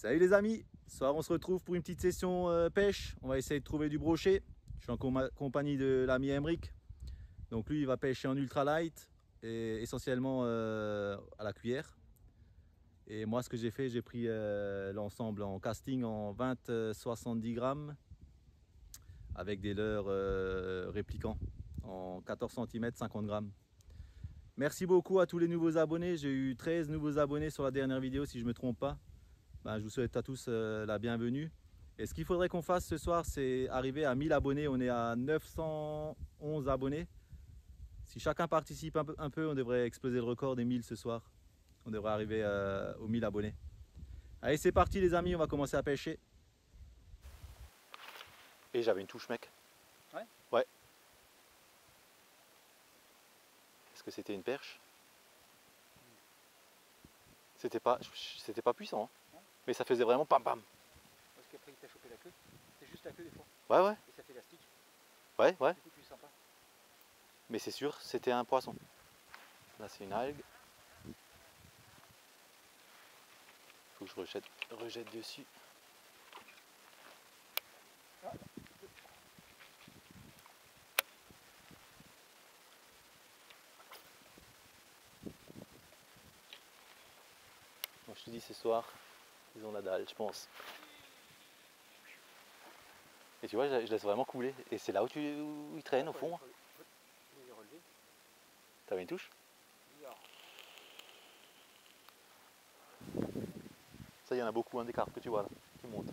Salut les amis, soir on se retrouve pour une petite session euh, pêche. On va essayer de trouver du brochet. Je suis en compagnie de l'ami Emric. Donc lui il va pêcher en ultralight et essentiellement euh, à la cuillère. Et moi ce que j'ai fait, j'ai pris euh, l'ensemble en casting en 20-70 grammes avec des leurres réplicants en 14 cm 50 grammes. Merci beaucoup à tous les nouveaux abonnés. J'ai eu 13 nouveaux abonnés sur la dernière vidéo si je ne me trompe pas. Ben, je vous souhaite à tous euh, la bienvenue. Et ce qu'il faudrait qu'on fasse ce soir, c'est arriver à 1000 abonnés. On est à 911 abonnés. Si chacun participe un peu, on devrait exploser le record des 1000 ce soir. On devrait arriver euh, aux 1000 abonnés. Allez, c'est parti les amis, on va commencer à pêcher. Et j'avais une touche mec. Ouais Ouais. Est-ce que c'était une perche? C'était pas, c'était pas puissant. Hein mais ça faisait vraiment pam pam. Parce qu'après il t'a chopé la queue. C'est juste la queue des fois. Ouais ouais. Et ça fait élastique. Ouais ouais. Du coup plus sympa. Mais c'est sûr, c'était un poisson. Là c'est une algue. Faut que je rejette, rejette dessus. Ah. Bon, je te dis ce soir, ils ont la dalle, je pense. Et tu vois, je laisse vraiment couler. Et c'est là où, tu, où ils traînent au fond. T'avais une touche? Ça, y en a beaucoup, un des carpes que tu vois là, qui monte.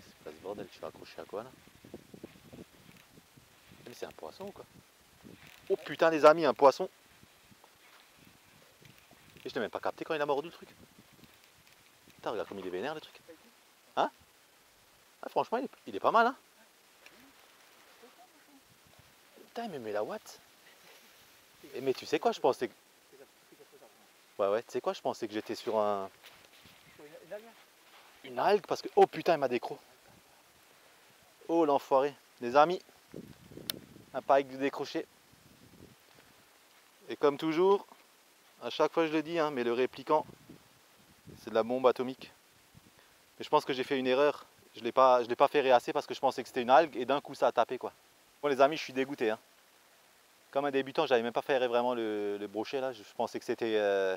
C'est pas ce bordel, tu vas accrocher à quoi là? Mais c'est un poisson ou quoi Oh putain les amis, un poisson je l'ai même pas capté quand il a mordu le truc. Putain, regarde comme il est vénère le truc. Hein? Ah, Franchement, il est, pas mal, hein Putain, il me met la watt. Mais tu sais quoi, je pensais que... Ouais, ouais, tu sais quoi, je pensais que j'étais sur un... Une algue parce que... Oh putain, il m'a décro. Oh l'enfoiré. Les amis, un pareil de décroché. Et comme toujours, à chaque fois je le dis, hein, mais le répliquant, c'est de la bombe atomique. Mais je pense que j'ai fait une erreur. Je ne l'ai pas, pas fait parce que je pensais que c'était une algue et d'un coup ça a tapé quoi. Bon les amis, je suis dégoûté. Hein. Comme un débutant, j'avais même pas fait vraiment le, brochet là. Je pensais que c'était euh,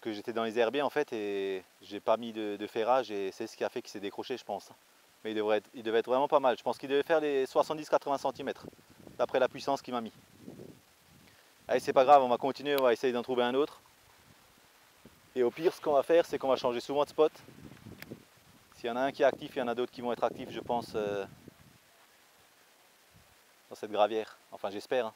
que j'étais dans les herbiers en fait et j'ai pas mis de, ferrage et c'est ce qui a fait qu'il s'est décroché je pense. Mais il, devrait il devait être vraiment pas mal. Je pense qu'il devait faire les 70-80 cm d'après la puissance qu'il m'a mis. Allez, c'est pas grave, on va continuer, on va essayer d'en trouver un autre. Et au pire, ce qu'on va faire, c'est qu'on va changer souvent de spot. S'il y en a un qui est actif, il y en a d'autres qui vont être actifs, je pense, euh, dans cette gravière. Enfin, j'espère. Hein.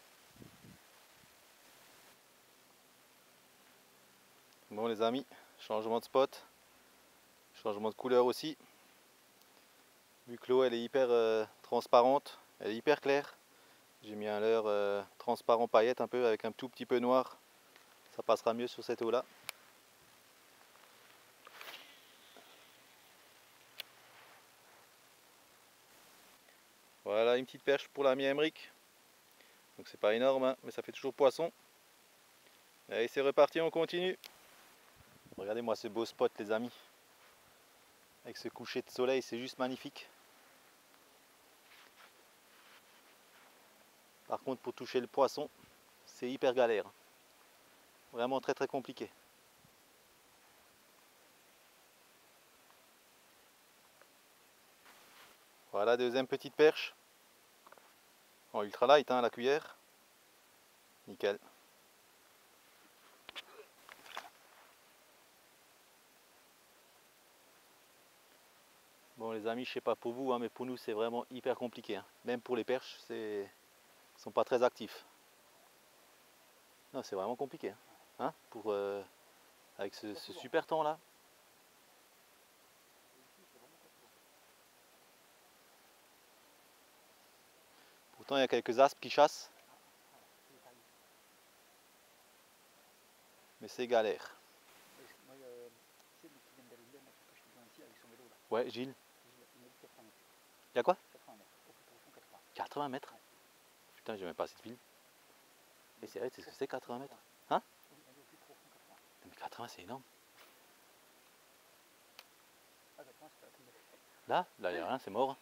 Bon, les amis, changement de spot, changement de couleur aussi. Vu que l'eau, elle est hyper euh, transparente, elle est hyper claire. J'ai mis un leurre euh, transparent paillette un peu avec un tout petit peu noir. Ça passera mieux sur cette eau là. Voilà une petite perche pour l'ami Emric. Donc c'est pas énorme hein, mais ça fait toujours poisson. Allez c'est reparti, on continue. Regardez-moi ce beau spot les amis. Avec ce coucher de soleil, c'est juste magnifique. Par contre, pour toucher le poisson, c'est hyper galère. Vraiment très très compliqué. Voilà, deuxième petite perche. En ultra light, hein, la cuillère. Nickel. Bon les amis, je sais pas pour vous, hein, mais pour nous c'est vraiment hyper compliqué. Hein. Même pour les perches, c'est sont pas très actifs. C'est vraiment compliqué. Hein, euh, avec ce, super temps là. Pourtant, il y a quelques aspes qui chassent. Mais c'est galère. Ouais, Gilles. Il y a quoi? 80 mètres Putain, j'ai même pas assez de fil. Et c'est vrai, c'est ce que c'est 80 mètres? Hein? Mais 80, c'est énorme. 80, c'est pas la peine. Là, là, il n'y a rien, c'est mort.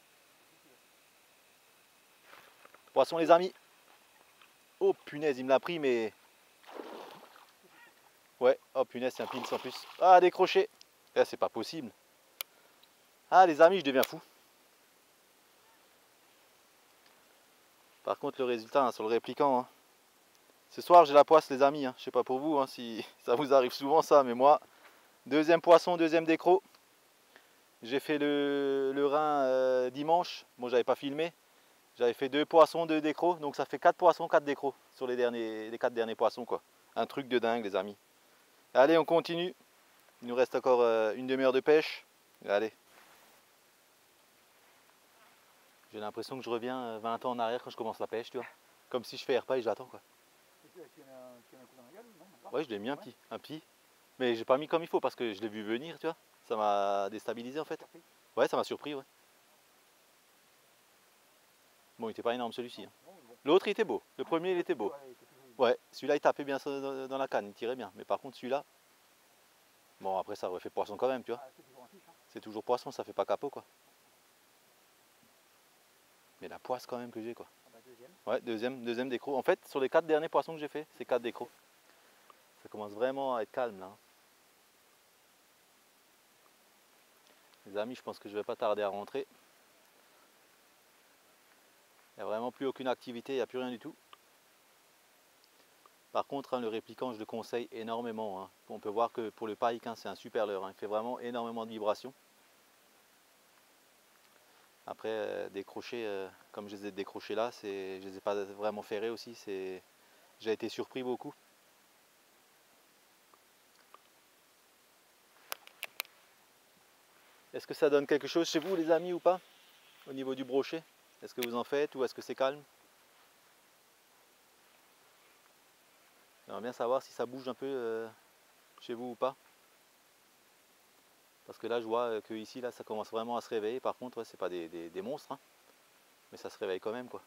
Poisson, les amis. Oh, punaise, il me l'a pris, mais... Ouais, oh, punaise, c'est un pins en plus. Ah, décroché. Là, c'est pas possible. Ah, les amis, je deviens fou. Par contre, le résultat hein, sur le répliquant. hein. Ce soir, j'ai la poisse, les amis. hein. Je sais pas pour vous, hein, si ça vous arrive souvent, ça, mais moi, deuxième poisson, deuxième décro. J'ai fait le, le rein euh, dimanche. Bon, j'avais pas filmé. J'avais fait deux poissons, deux décros. Donc ça fait quatre poissons, quatre décros sur les, derniers, les quatre derniers poissons. quoi. Un truc de dingue, les amis. Allez, on continue. Il nous reste encore euh, une demi-heure de pêche. Allez. J'ai l'impression que je reviens euh, 20 ans en arrière quand je commence la pêche, tu vois. Comme si je fais pas et j'attends quoi. Et tu, tu, en as, tu en as un coup dans la gueule ou non même pas Ouais, je l'ai mis un petit, un petit. Mais j'ai pas mis comme il faut parce que je l'ai vu venir, tu vois. Ça m'a déstabilisé en fait. Ouais, ça m'a surpris, ouais. Bon, il était pas énorme celui-ci. hein. L'autre, il était beau. Le premier, il était beau. Ouais, celui-là, il tapait bien dans la canne, il tirait bien. Mais par contre, celui-là, bon, après, ça aurait fait poisson quand même, tu vois. Ah. Hein. C'est toujours poisson, ça fait pas capot, quoi. Mais la poisse quand même que j'ai, quoi. Ah, bah, deuxième. Ouais, deuxième, deuxième décro. En fait, sur les quatre derniers poissons que j'ai fait, c'est quatre décros. Ça commence vraiment à être calme, là. hein. Les amis, je pense que je vais pas tarder à rentrer. Il n'y a vraiment plus aucune activité, il n'y a plus rien du tout. Par contre, hein, le répliquant, je le conseille énormément. hein. On peut voir que pour le hein, c'est un super leurre. hein. Il fait vraiment énormément de vibrations. Après, euh, euh, comme je les ai décrochés là, je les ai pas vraiment ferrés aussi. J'ai été surpris beaucoup. Est-ce que ça donne quelque chose chez vous, les amis, ou pas Au niveau du brochet? Est-ce que vous en faites ou est-ce que c'est calme? J'aimerais bien savoir si ça bouge un peu euh, chez vous ou pas. Parce que là, je vois euh, que ici, là, ça commence vraiment à se réveiller. Par contre, ouais, c'est pas des, des- monstres, hein. mais ça se réveille quand même, quoi.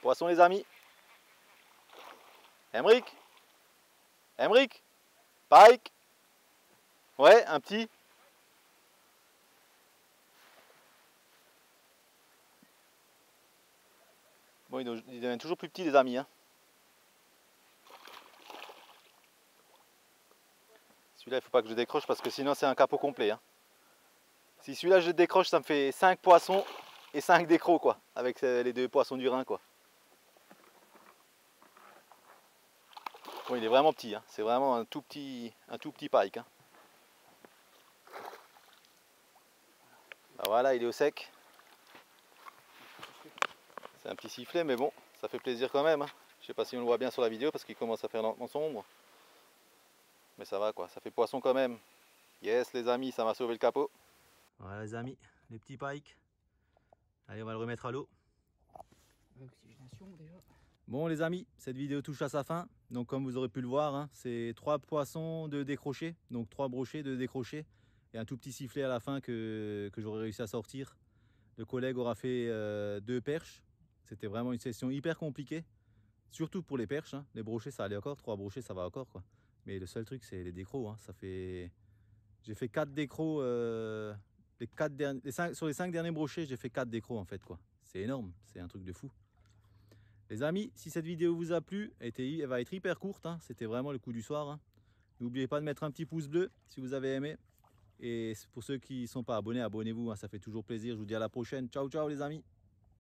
Poisson, les amis. Emric. Emric. Pike. Ouais, un petit. Bon, ils deviennent toujours plus petits, les amis. hein. Celui-là, il faut pas que je décroche parce que sinon, c'est un capot complet. hein. Si celui-là, je décroche, ça me fait 5 poissons et 5 décros, quoi. Avec euh, les deux poissons du Rhin, quoi. Bon, il est vraiment petit. hein. C'est vraiment un tout petit, un tout petit pike. hein. Bah voilà, il est au sec. C'est un petit sifflet, mais bon, ça fait plaisir quand même. hein. Je sais pas si on le voit bien sur la vidéo parce qu'il commence à faire lentement sombre. Mais ça va quoi, ça fait poisson quand même. Yes les amis, ça m'a sauvé le capot. Voilà les amis, les petits pikes. Allez, on va le remettre à l'eau. Oxygénation déjà. Bon les amis, cette vidéo touche à sa fin. Donc comme vous aurez pu le voir, hein, c'est trois poissons de décrochés, donc trois brochets de décrochés et un tout petit sifflet à la fin que, que j'aurais réussi à sortir. Le collègue aura fait euh, deux perches. C'était vraiment une session hyper compliquée, surtout pour les perches. hein. Les brochets ça allait encore, trois brochets ça va encore quoi. Mais le seul truc c'est les décros. hein. Ça fait, j'ai fait quatre décros. euh, Les quatre derni- Sur les cinq derniers brochets, j'ai fait quatre décros en fait. C'est énorme, c'est un truc de fou. Les amis, si cette vidéo vous a plu, elle, va être hyper courte, hein. c'était vraiment le coup du soir. hein. N'oubliez pas de mettre un petit pouce bleu si vous avez aimé. Et pour ceux qui ne sont pas abonnés, abonnez-vous, ça fait toujours plaisir. Je vous dis à la prochaine. Ciao, ciao les amis